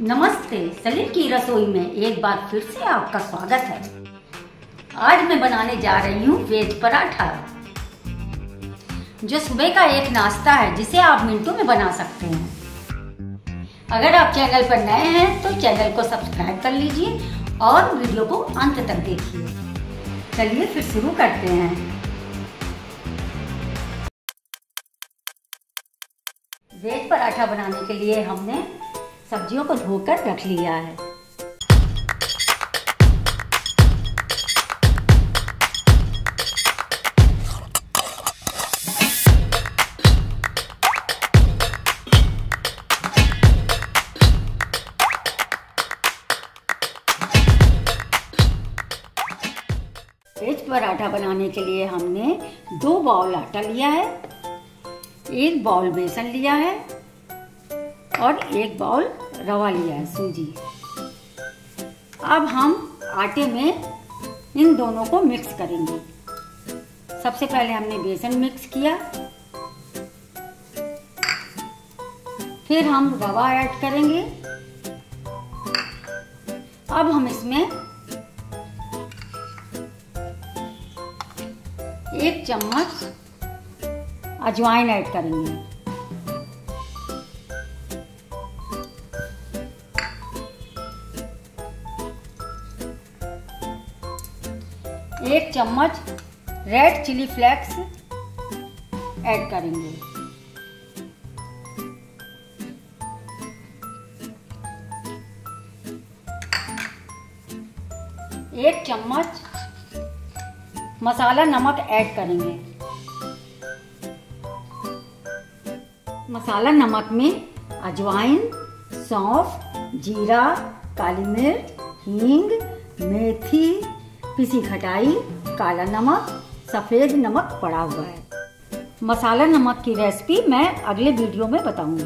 नमस्ते, सलीम की रसोई में एक बार फिर से आपका स्वागत है। आज मैं बनाने जा रही हूँ वेज पराठा। जो सुबह का एक नाश्ता है, जिसे आप मिनटों में बना सकते हैं। अगर आप चैनल पर नए हैं तो चैनल को सब्सक्राइब कर लीजिए और वीडियो को अंत तक देखिए। चलिए फिर शुरू करते हैं। वेज पराठा बनाने के लिए हमने सब्जियों को धोकर रख लिया है। वेज पराठा बनाने के लिए हमने दो बाउल आटा लिया है, एक बाउल बेसन लिया है और एक बाउल रवा लिया है, सूजी। अब हम आटे में इन दोनों को मिक्स करेंगे। सबसे पहले हमने बेसन मिक्स किया। फिर हम रवा ऐड करेंगे। अब हम इसमें एक चम्मच अजवाइन ऐड करेंगे। चम्मच रेड चिली फ्लेक्स ऐड करेंगे। एक चम्मच मसाला नमक ऐड करेंगे। मसाला नमक में अजवाइन, सौंफ, जीरा, काली मिर्च, हींग, मेथी, पिसी खटाई काला नमक, सफ़ेद नमक पड़ा हुआ है। मसाला नमक की रेसिपी मैं अगले वीडियो में बताऊँगी।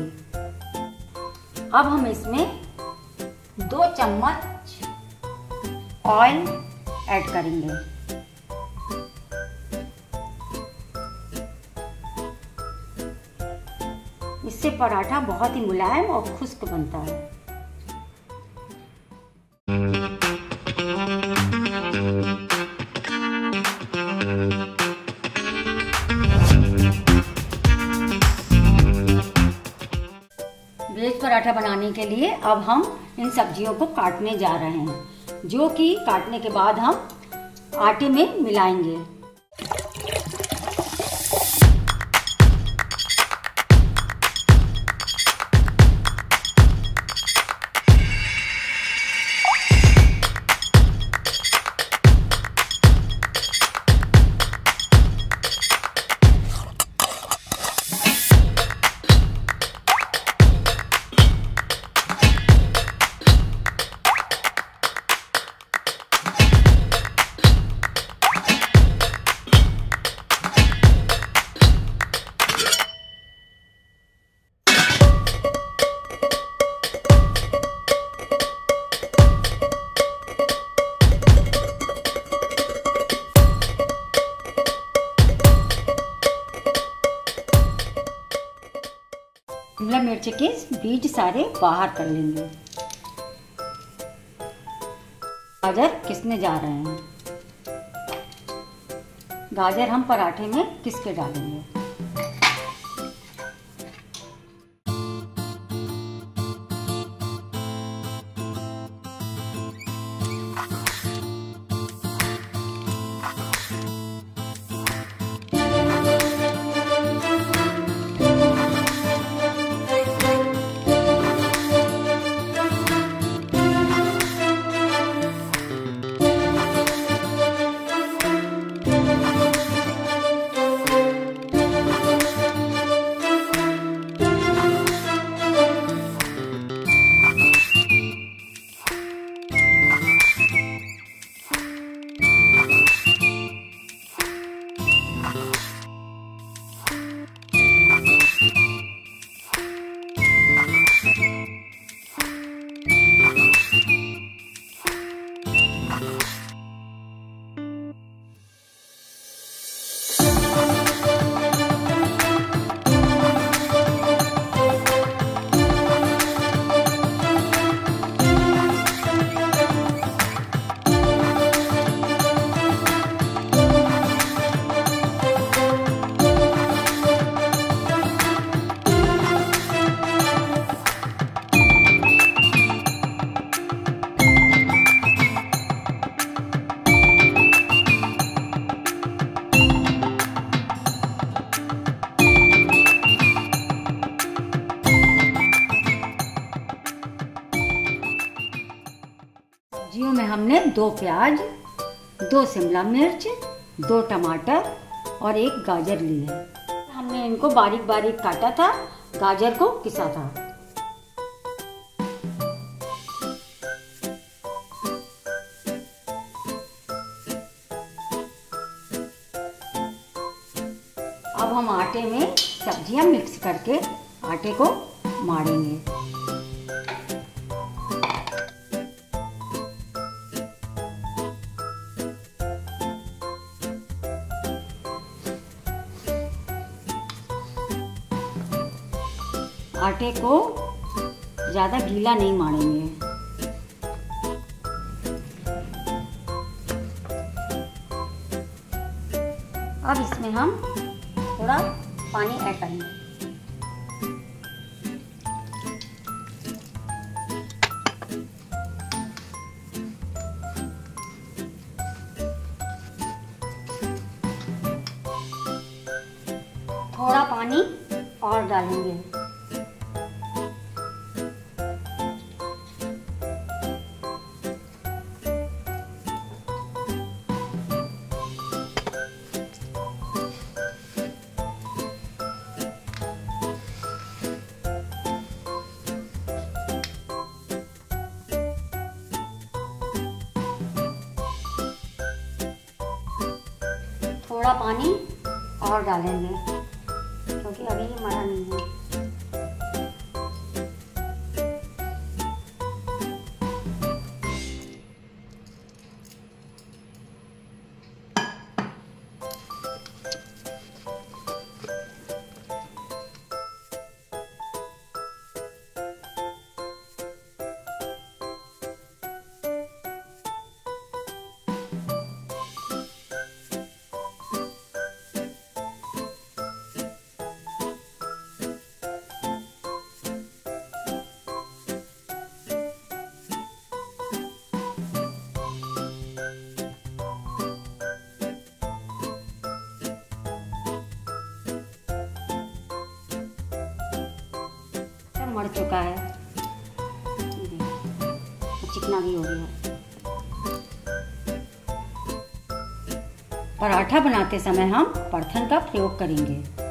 अब हम इसमें दो चम्मच ऑयल ऐड करेंगे। इससे पराठा बहुत ही मुलायम और खुश्क बनता है। वेज पराठा बनाने के लिए अब हम इन सब्जियों को काटने जा रहे हैं, जो कि काटने के बाद हम आटे में मिलाएँगे। मिर्च के बीज सारे बाहर कर लेंगे। गाजर किसने जा रहे हैं? गाजर हम पराठे में किसके डालेंगे? हमने दो प्याज, दो शिमला मिर्च, दो टमाटर और एक गाजर ली है। हमने इनको बारीक बारीक काटा था, गाजर को किसा था। अब हम आटे में सब्ज़ियाँ मिक्स करके आटे को मारेंगे। आटे को ज़्यादा गीला नहीं मारेंगे। अब इसमें हम थोड़ा पानी ऐड करेंगे। थोड़ा पानी और डालेंगे। थोड़ा पानी और डालेंगे क्योंकि अभी हमारा मरा नहीं है। मर चुका है। चिकना भी हो गया। पराठा बनाते समय हम परथन का प्रयोग करेंगे।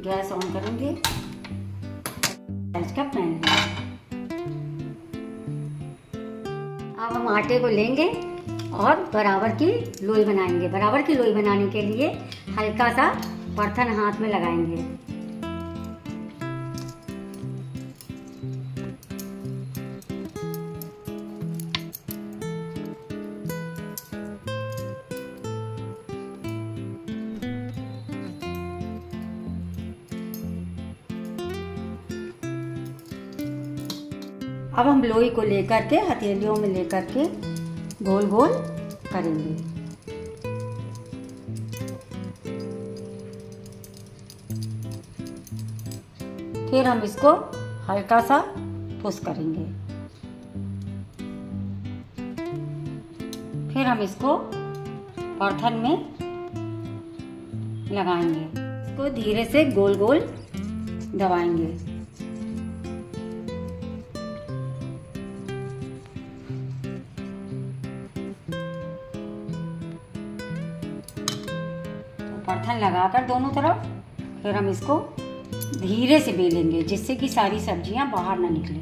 गैस ऑन करेंगे। का पैन अब हम आटे को लेंगे और बराबर की लोई बनाएँगे। बराबर की लोई बनाने के लिए हल्का सा बर्तन हाथ में लगाएँगे। अब हम लोई को लेकर के, हथेलियों में लेकर के गोल गोल करेंगे। फिर हम इसको हल्का सा पुश करेंगे। फिर हम इसको बर्तन में लगाएँगे। इसको धीरे से गोल गोल दबाएँगे। लगाकर दोनों तरफ़, फिर हम इसको धीरे से बेलेंगे, जिससे कि सारी सब्ज़ियाँ बाहर ना निकले।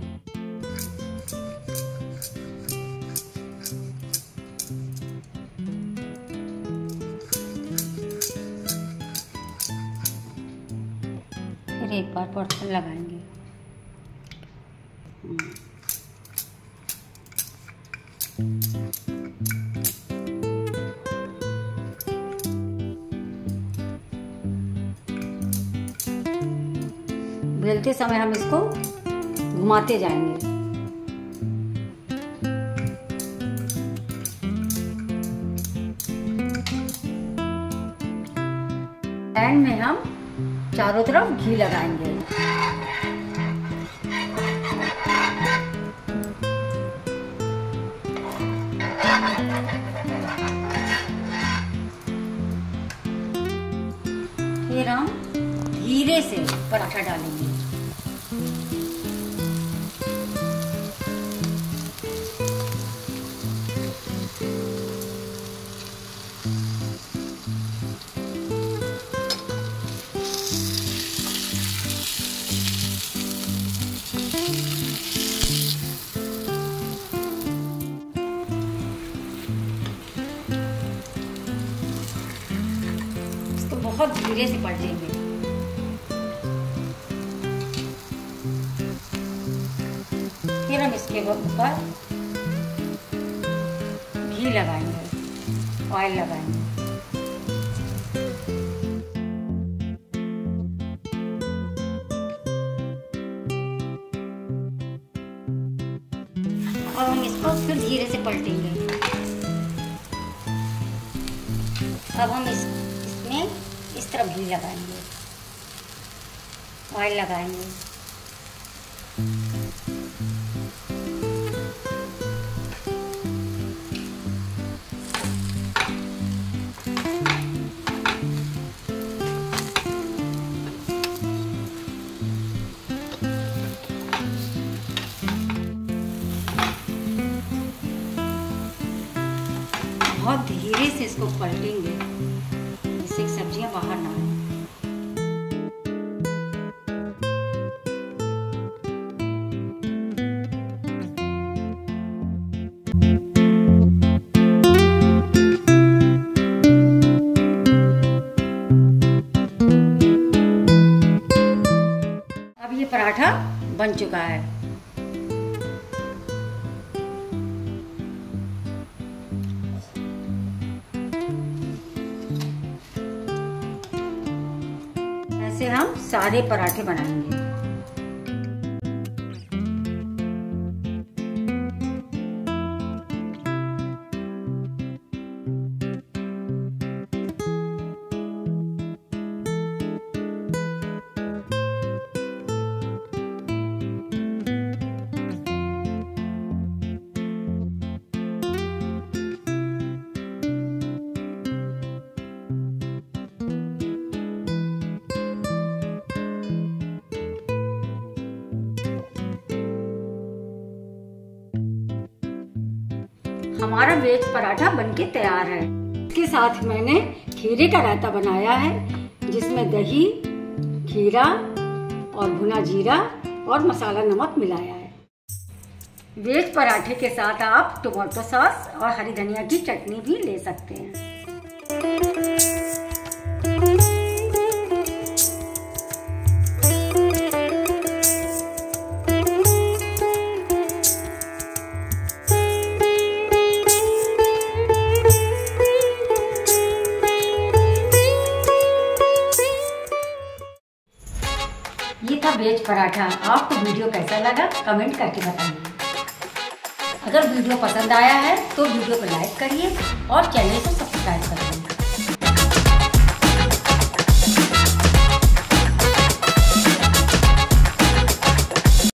फिर एक बार परथन लगाएँगे। बेलते समय हम इसको घुमाते जाएँगे। पैन में हम चारों तरफ़ घी लगाएँगे। फिर हम धीरे से पराठा डालेंगे। बहुत धीरे से पलटेंगे फिर हम इसके ऊपर घी लगाएँगे ऑयल लगाएँगे। और हम इसको फिर धीरे से पलटेंगे। अब हम इस, इसमें इस तरफ़ घी लगाएँगे। ऑयल लगाएँगे। बहुत धीरे से इसको पलटेंगे। बाहर ना अब ये पराठा बन चुका है। सारे पराठे बनाएँगे। हमारा वेज पराठा बनके तैयार है। इसके साथ मैंने खीरे का रायता बनाया है, जिसमें दही, खीरा और भुना जीरा और मसाला नमक मिलाया है। वेज पराठे के साथ आप टमाटो सॉस और हरी धनिया की चटनी भी ले सकते हैं। पराठा। आपको वीडियो कैसा लगा, कमेंट करके बताइए। अगर वीडियो पसंद आया है तो वीडियो को लाइक करिए और चैनल को सब्सक्राइब करिए।